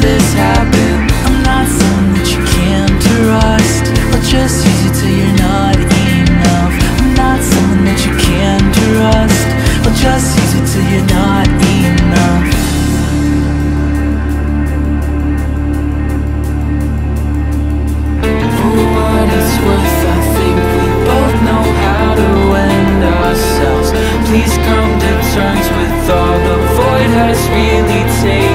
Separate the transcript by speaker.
Speaker 1: this happen I'm not someone that you can trust I'll just use you till you're not enough. I'm not someone that you can trust I'll just use you till you're not enough. Please come to terms with all the void has really taken